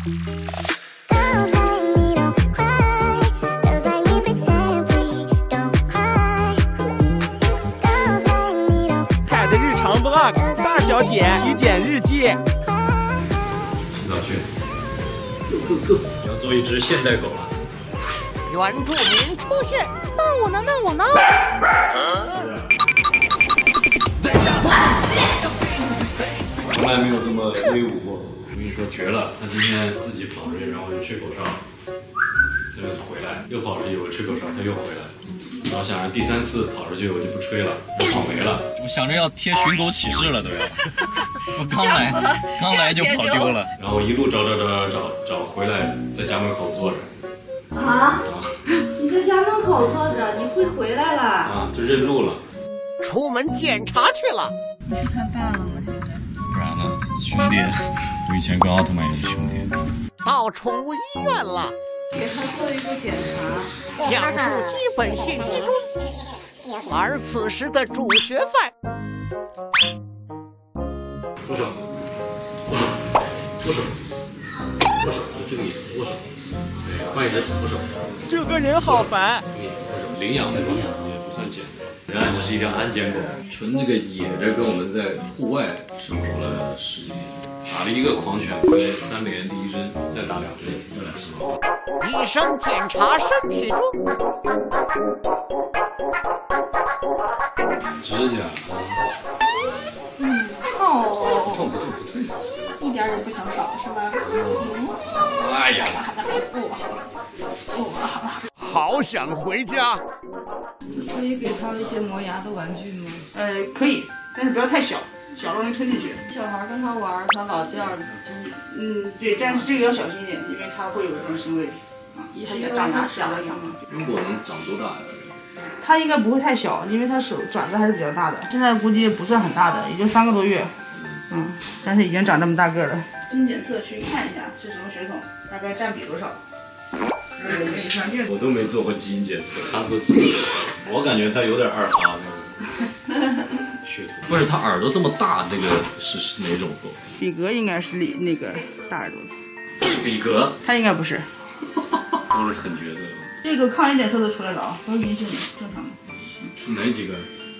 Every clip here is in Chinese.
凯的日常 vlog，大小姐体检日记。洗澡去。要做一只现代狗了。原住民出现，那我呢？那我呢？从来没有这么威武过。我跟你说绝了，他今天自己跑着，然后就吹口哨，他就回来，又跑出去，我吹口哨，他又回来。然后想着第三次跑出去我就不吹了，又跑没了。我想着要贴寻狗启事了都要，我刚来刚来就跑丢了，然后一路找找找找找找回来，在家门口坐着啊！你在家门口坐着，你会回来了？啊，就认路了。出门检查去了。你去看爸了？兄弟，我以前跟奥特曼也是兄弟。到宠物医院了，给他做一个检查。讲述基本信息中，而此时的主角在。握手，握手，握手，握手，就这个意思，握手。对，换一人，握手。这个人好烦。握手，领养的领养也不算捡的。原来这是一条安检狗，纯这个野着跟我们在户外生活了十几年，打了一个狂犬回来三连第一针，再打两针，是吧？医生检查身体中，指甲，哦，痛不痛？不痛。一点儿也不想少，是吧？哎呀，好想回家。可以给他一些磨牙的玩具吗？呃，可以，但是不要太小，小了容易吞进去。小孩跟他玩，他老这样，就嗯，对，但是这个要小心一点，因为他会有这种行为。啊，他也长大小了以后。如果能长多大呀？他应该不会太小，因为他手爪子还是比较大的，现在估计不算很大的，也就三个多月。嗯，但是已经长这么大个了。经检测去看一下是什么血统，大概占比多少。我都没做过基因检测，他做基因检测，我感觉他有点二哈那个血统。不是他耳朵这么大，这个是是哪种狗？比格应该是里那个大耳朵的，是比格，他应该不是。都是很绝的。这个抗原检测都出来了啊，都是阴性的，正常的。是哪几个？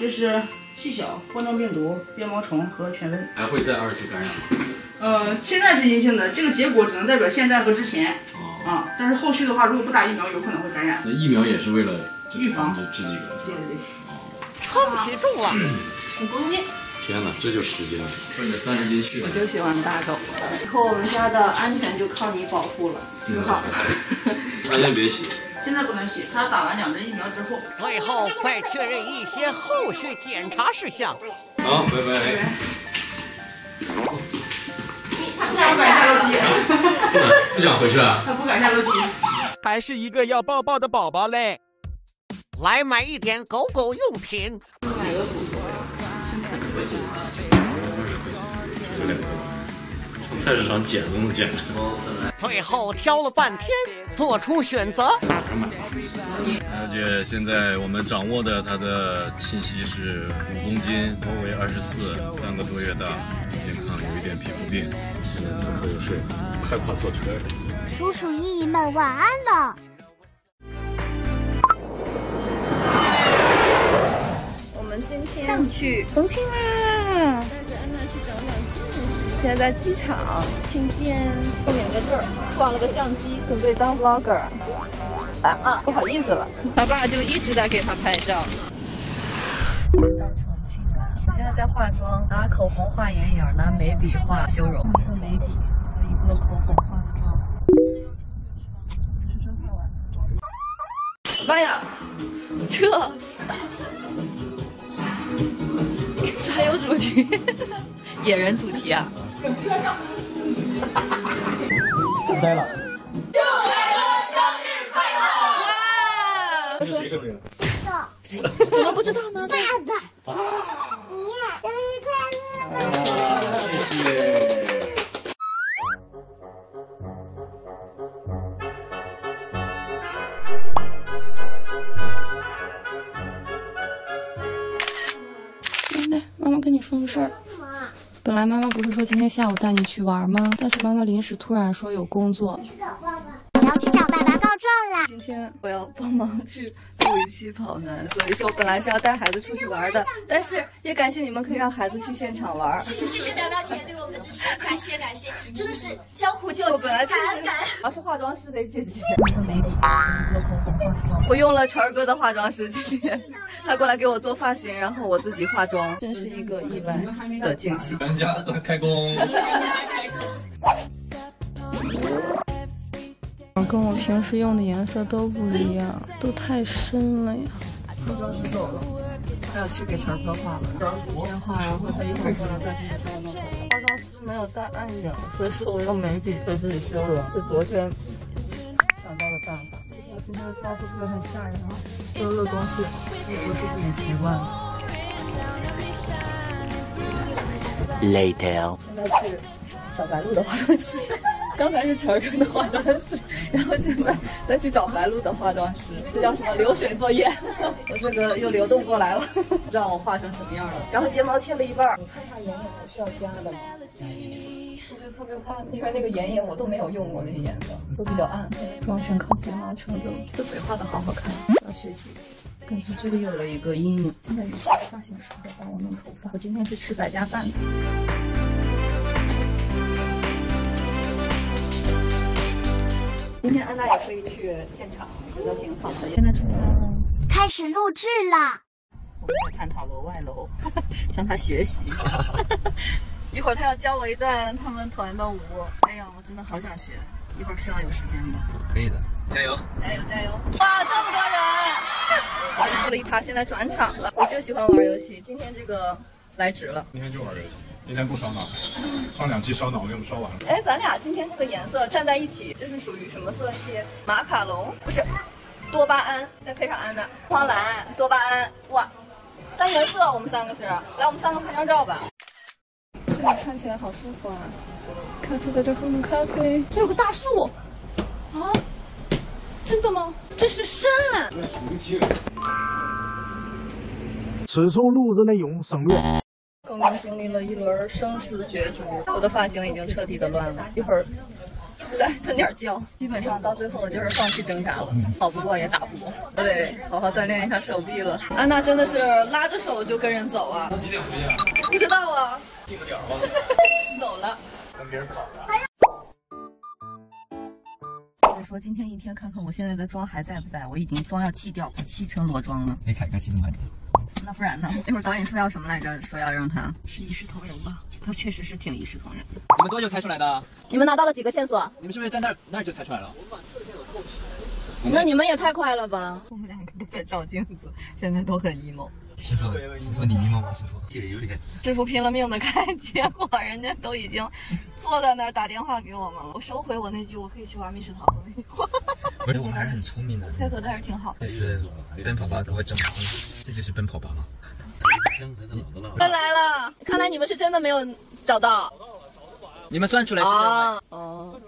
这是细小、冠状病毒、鞭毛虫和犬瘟。还会再二次感染吗？呃，现在是阴性的，这个结果只能代表现在和之前哦，啊。但是后续的话，如果不打疫苗，有可能会感染。那疫苗也是为了预防这这几个。对对对。称体重了，五公斤。天哪，这就十斤了，奔着三十斤去我。就喜欢大狗，以后我们家的安全就靠你保护了。挺好。那先别洗。现在不能洗，他打完两针疫苗之后。最后再确认一些后续检查事项。好，拜拜。他不敢下楼梯。不想回去啊？他不敢下楼梯。还是一个要抱抱的宝宝嘞。来买一点狗狗用品。买个骨头呀，菜市场捡都能捡着。最后挑了半天，做出选择。小姐，现在我们掌握的它的信息是五公斤，头围二十四，三个多月大，健康，有一点皮肤病，现在此刻又睡了，害怕坐车。叔叔姨姨们晚安了。我们今天去重庆啦！带着安娜去找两亲人现在在机场听见后面有个字儿，挂了个相机，准备当 vlogger。啊，不好意思了，他爸就一直在给他拍照。在化妆，拿口红画眼影，拿眉笔画修容，一个眉笔和一个口红化的妆。妈呀，这这还有主题，野人主题啊！呆了。他说怎么不知道呢？爸爸，说今天下午带你去玩吗？但是妈妈临时突然说有工作。去找爸爸我要去找爸爸告状了！今天我要帮忙去录一期跑男，所以说本来是要带孩子出去玩的，但是也感谢你们可以让孩子去现场玩。谢谢谢谢苗苗姐对我们的支持，感谢感谢，真的是江湖救急，我本来就感是恩感恩。我是化妆师的姐姐，我的眉笔，一个口红化妆，我用了晨儿哥的化妆师今天，他过来给我做发型，然后我自己化妆，真是一个意外的惊喜。搬家开工。跟我平时用的颜色都不一样，都太深了呀。化妆师走了，他要去给晨儿哥画了。先画，然后他一会儿可能再进去帮我弄头发。化妆师没有带暗影，所以说我用眉笔给自己修容，是昨天想到的办法。我今天的妆会不会很吓人啊？所有的东西我自己也习惯了。Later. 现在去找白鹿的化妆师。刚才是晨儿哥的化妆师，然后现在再去找白鹿的化妆师，这叫什么流水作业？我 这个又流动过来了，不知道我画成什么样了。然后睫毛贴了一半儿，我看一下眼影还需要加的吗？我觉得特别怕，因为那个眼影我都没有用过，那些颜色都比较暗。妆全靠睫毛撑着，这个嘴画的好好看，要学习一下。感觉这里有了一个阴影。现在有些发型师在帮我弄头发，我今天是吃百家饭今天安娜也可以去现场，我觉得挺好的。现在出发了，开始录制啦！我们在探讨楼外楼，向他学习一下。一会儿他要教我一段他们团的舞，哎呀，我真的好想学。一会儿希望有时间吧。可以的，加油！加油加油！哇，这么多人！结束了一趴，现在转场了。我就喜欢玩游戏，今天这个来值了。今天就玩游戏，今天不烧脑，上两期烧脑给我们烧完了。哎，咱俩今天这个颜色站在一起，这是属于什么色系？马卡龙不是，多巴胺，再配上安娜，黄蓝、多巴胺，哇，三原色，我们三个是。来，我们三个拍张照吧。这里看起来好舒服啊！看，就在这喝个咖啡。这有个大树啊？真的吗？这是山。此处录制内容省略。刚刚经历了一轮生死角逐，我的发型已经彻底的乱了，一会儿再喷点胶，基本上到最后就是放弃挣扎了，跑不过也打不过，我得好好锻炼一下手臂了。安娜真的是拉着手就跟人走啊？几点回去啊？不知道啊，定个点吧。走了。跟别人跑了。我说今天一天看看我现在的妆还在不在？我已经妆要弃掉，快漆成裸妆了。没开开启动版的。那不然呢？那会儿导演说要什么来着？说要让他是一视同仁吧？他确实是挺一视同仁的。你们多久猜出来的？你们拿到了几个线索？你们是不是在那儿那儿就猜出来了？我们把四个线索凑齐那你们也太快了吧！我们两个都在照镜子，现在都很 emo。师傅，师傅你 emo 吗？师傅，记得有点。师傅拼了命的开，结果人家都已经坐在那儿打电话给我们了。我收回我那句我可以去玩密室逃脱那句话。不是，我们还是很聪明的。配合的还是挺好。这次奔跑吧给我整懵了，这就是奔跑吧吗？又来了，看来你们是真的没有找到。你们算出来是这样啊哦。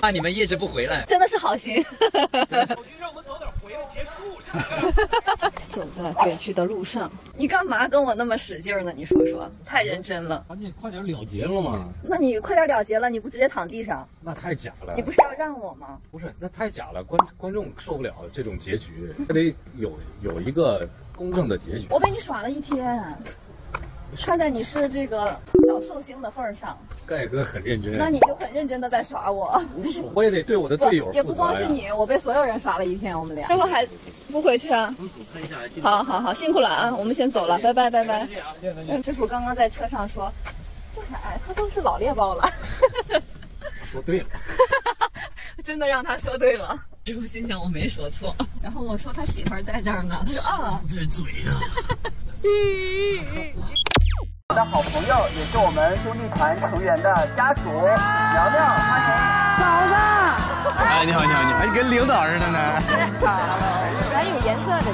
怕你们一直不回来。真的是好心。手机让我们 走在回去的路上，你干嘛跟我那么使劲呢？你说说，太认真了。赶紧快点了结了嘛！那你快点了结了，你不直接躺地上？那太假了。你不是要让我吗？不是，那太假了，观观众受不了这种结局，他得有有一个公正的结局。我被你耍了一天，看在你是这个小寿星的份儿上，盖哥很认真，那你就很认真的在耍我。我也得对我的队友也不光是你，我被所有人耍了一天，我们俩。这会还不回去啊？好好好，辛苦了啊！我们先走了，拜拜拜拜。师傅刚刚在车上说，就是哎，他都是老猎豹了。说对了，真的让他说对了。师傅心想我没说错，然后我说他媳妇儿在这儿呢，他说啊，这嘴啊。我的好朋友，也是我们兄弟团成员的家属苗苗，欢迎嫂子。哎，你好，你好，你好，你跟领导似的呢。还有颜色的。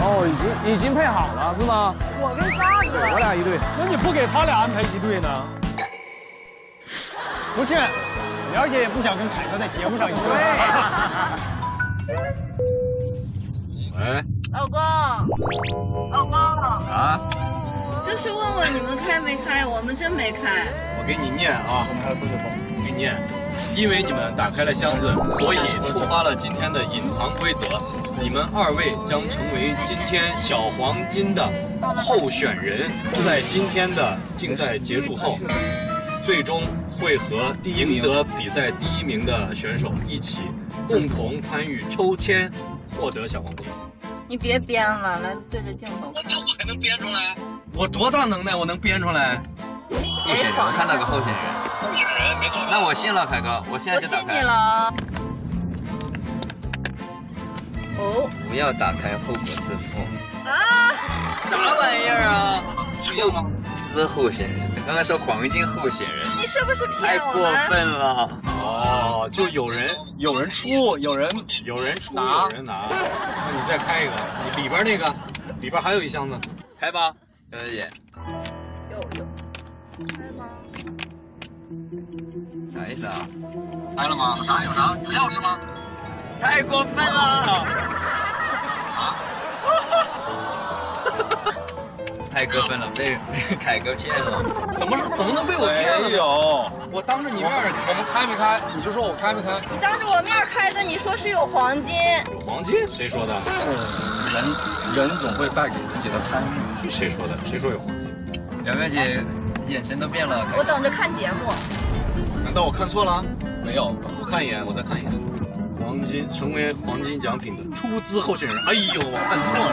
哦，已经已经配好了是吗？我跟沙子，我俩一队。那你不给他俩安排一队呢？不是，苗姐也不想跟凯哥在节目上一队。喂，老公，啊，就是问问你们开没开，我们真没开。我给你念啊，我给你念，因为你们打开了箱子，所以触发了今天的隐藏规则。你们二位将成为今天小黄金的候选人，在今天的竞赛结束后，最终会和赢得比赛第一名的选手一起共同参与抽签，获得小黄金。你别编了，来对着镜头。这我还能编出来？我多大能耐？我能编出来？候选人，我看到个候选人。候选人，没错。那我信了，凯哥，我现在就打开。信你了啊。哦不要打开，后果自负。啊！啥玩意儿啊？需要吗是候选人，刚才说黄金候选人，你是不是骗我太过？分了。哦，就有人有人出，有人有人出，有人拿。那你再开一个，你里边那个里边还有一箱子，开吧，小姐姐，有有。啥意思啊？开了吗？有啥有啥？有钥匙吗？太过分了！啊 太过分了，被被凯哥骗了。怎么怎么能被我骗了？没有，我当着你面儿我们开没开？你就说我开没开？你当着我面开的，你说是有黄金，有黄金，谁说的？人人总会败给自己的贪欲。是谁说的？谁说有黄金？表表姐眼神都变了，我等着看节目。难道我看错了？没有，我看一眼，我再看一眼。黄金成为黄金奖品的出资候选人。哎呦，我看错了。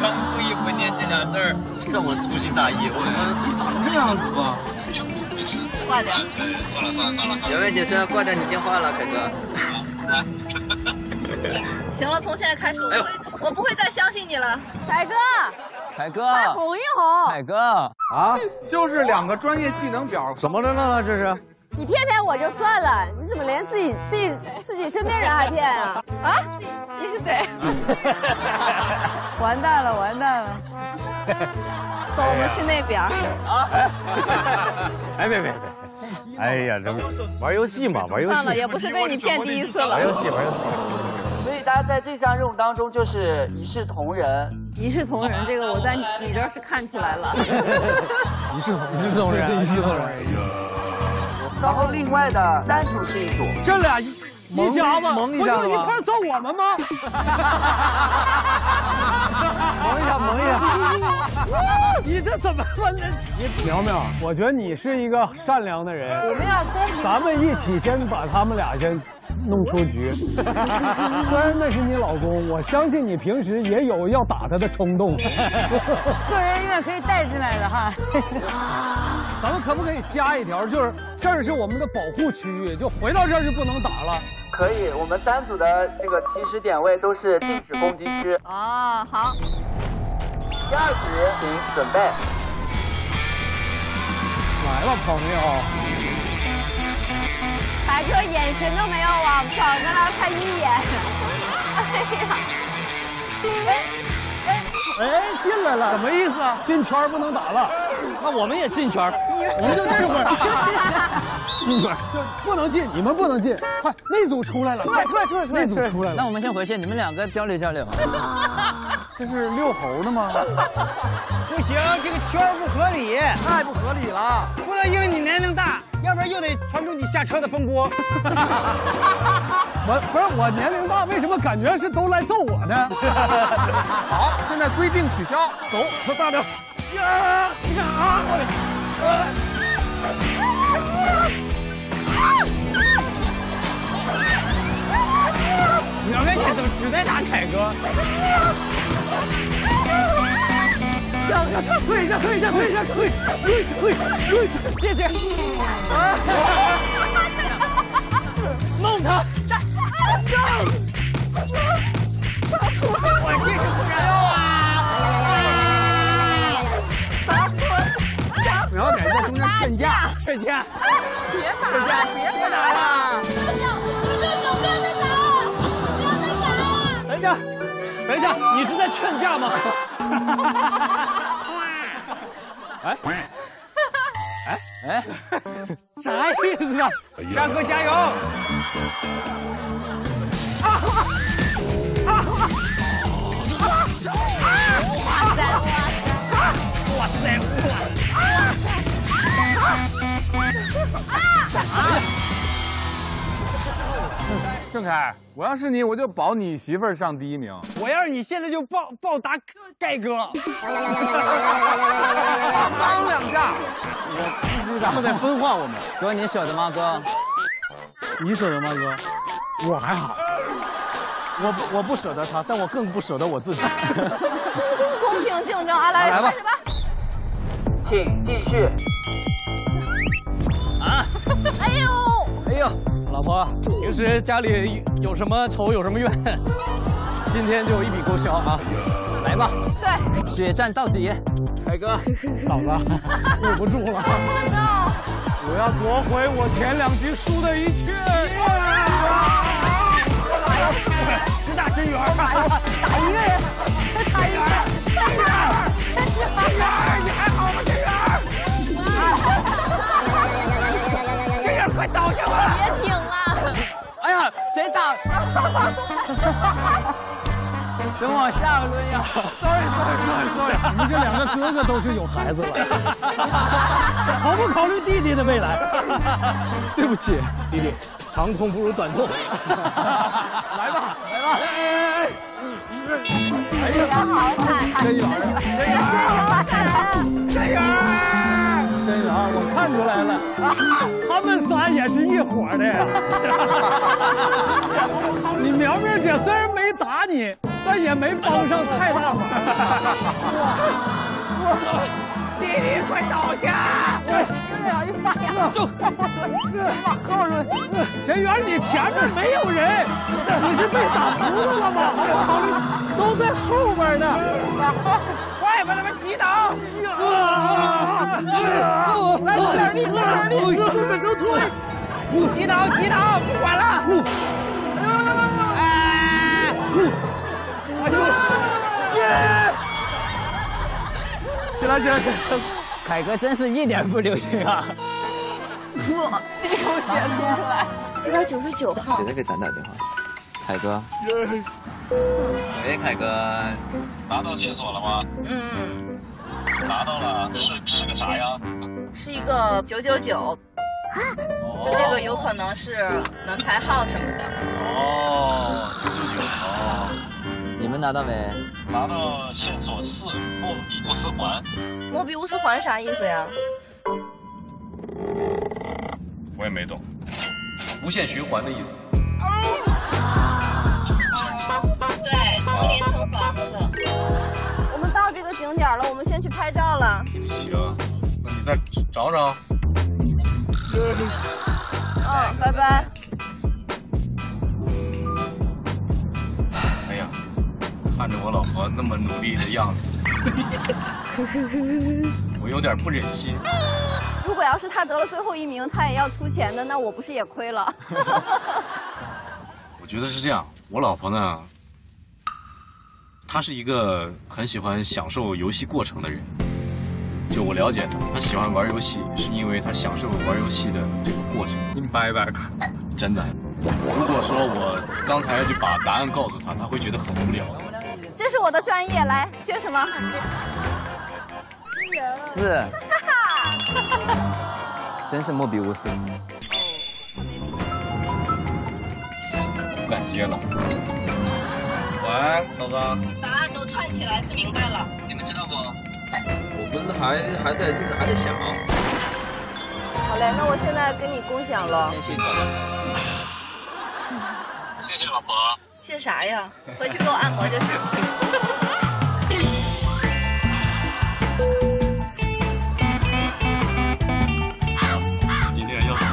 刚故意不念这俩字儿，看我粗心大意，我你咋能这样读啊？挂掉。算了算了算了苗苗姐说要挂掉你电话了，凯哥。行了，从现在开始，我不会，我不会再相信你了。凯哥，凯哥，快哄一哄。凯哥，啊，就是两个专业技能表，怎么了呢？这是？你骗骗我就算了，你怎么连自己自己自己身边人还骗啊？啊？你是谁？完蛋了，完蛋了！走，我们去那边。啊哎，别别别！哎呀，这不玩游戏嘛，玩游戏算了，也不是被你骗第一次了玩。游戏，玩游戏。所以大家在这项任务当中就是一视同仁。一视同仁，这个我在你这儿是看出来了。一视同一视同仁，一视同仁。然后另外的三组是一组，这俩一一家子，蒙一下子不就一块儿揍我们吗？蒙一下，蒙一下。你这怎么分呢？苗苗，我觉得你是一个善良的人。我们要公平。咱们一起先把他们俩先弄出局。虽然那是你老公，我相信你平时也有要打他的冲动。个人恩怨可以带进来的哈。咱们可不可以加一条，就是这儿是我们的保护区域，就回到这儿就不能打了。可以，我们三组的这个起始点位都是禁止攻击区。哦，好。第二局，请准备。来了，朋友。白哥眼神都没有往嫂子那儿看一眼。哎呀！哎，哎进来了，什么意思啊？进圈不能打了，那我们也进圈，我们就这会儿 进圈，就不能进，你们不能进，快，那组出来了，出来出来出来出来那组出来了，那我们先回去，你们两个交流交流。这是遛猴的吗？不行，这个圈不合理，太不合理了，不能因为你年龄大，要不然又得传出你下车的风波。我不是我年龄大，为什么感觉是都来揍我呢？好，现在规定取消，走，说大点。呀呀啊！苗苗姐怎么只在打凯哥？下下下，退一下，退一下，退一下，退退退退，谢谢。弄他！我这是不然苗苗在中间劝架，劝架，别打了，别打了！等一下，等一下，你是在劝架吗？哎 哎哎，啥意思啊？山哥加油！啊啊啊！哇塞！郑恺，我要是你，我就保你媳妇儿上第一名。我要是你，现在就报报答盖哥。当两下，我不知道。他们在分化我们。哥，你舍得吗？哥，你舍得吗？哥，我还好。我我不舍得他，但我更不舍得我自己。公平竞争啊！来来吧开始吧。请继续。啊！哎呦！哎呦，老婆，平时家里有什么仇有什么怨，今天就一笔勾销啊！来吧，对，血战到底，凯哥，嫂子，忍不住了，我要夺回我前两局输的一切。直 等我下个轮呀！Sorry Sorry Sorry Sorry，你们这两个哥哥都是有孩子了，考不考虑弟弟的未来？对不起，弟弟，长痛不如短痛。来吧，来吧！哎呀，好惨！真源，真源，真源，我看出来了，他们仨也是一伙的。你苗苗姐虽然没打你，但也没帮上太大忙。弟弟，快倒下！走，往后轮。陈元，你前面没有人，你是被打糊涂了吗？考虑都在后边呢。把他们击倒！再使点力，使点力，整个推。击倒，击倒，不管了。哎！哎呦！起来，起来，起来！凯哥真是一点不留情啊！哇，流血吐出来。这边九十九号。谁在给咱打电话？凯哥。喂，凯哥，拿到线索了吗？嗯，拿到了，是是个啥呀？是一个九九九。这个有可能是门牌号什么的。哦，九九九哦。你们拿到没？拿到线索四，莫比乌斯环。莫比乌斯环啥意思呀？我也没懂。无限循环的意思。去拍照了。行，那你再找找。嗯，拜拜。哎呀，看着我老婆那么努力的样子，我有点不忍心。如果要是他得了最后一名，他也要出钱的，那我不是也亏了？我觉得是这样，我老婆呢，她是一个很喜欢享受游戏过程的人。就我了解他，他喜欢玩游戏，是因为他享受玩游戏的这个过程。你拜拜，真的。如果说我刚才就把答案告诉他，他会觉得很无聊。这是我的专业，来学什么？四。真是莫比乌斯。不敢接了。喂，嫂子。答案都串起来是明白了。你们知道不？我们还还在这个还在想。好嘞，那我现在跟你共享了。谢谢老婆。谢啥呀？回去给我按摩就是。今天要死，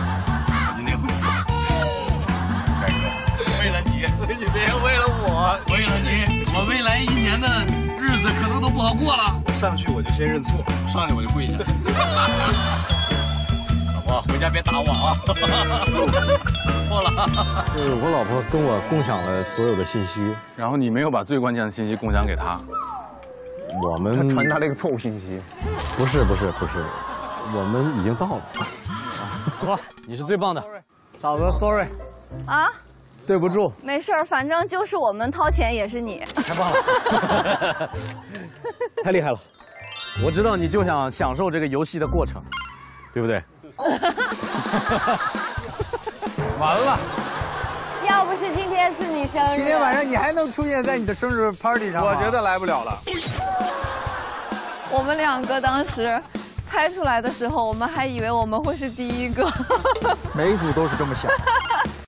今天会死。为了你，你别为了我，为了你，我未来一年的日子可能都不好过了。上去我就先认错，上去我就跪下。老婆，回家别打我啊！错了。是我老婆跟我共享了所有的信息，然后你没有把最关键的信息共享给她。我们他传达了一个错误信息。不是不是不是，我们已经到了。哇，你是最棒的，嫂子，sorry。啊？对不住，没事儿，反正就是我们掏钱也是你。太棒了，太厉害了！我知道你就想享受这个游戏的过程，对不对？完了，要不是今天是你生日，今天晚上你还能出现在你的生日 party 上吗？我觉得来不了了。我们两个当时猜出来的时候，我们还以为我们会是第一个。每一组都是这么想。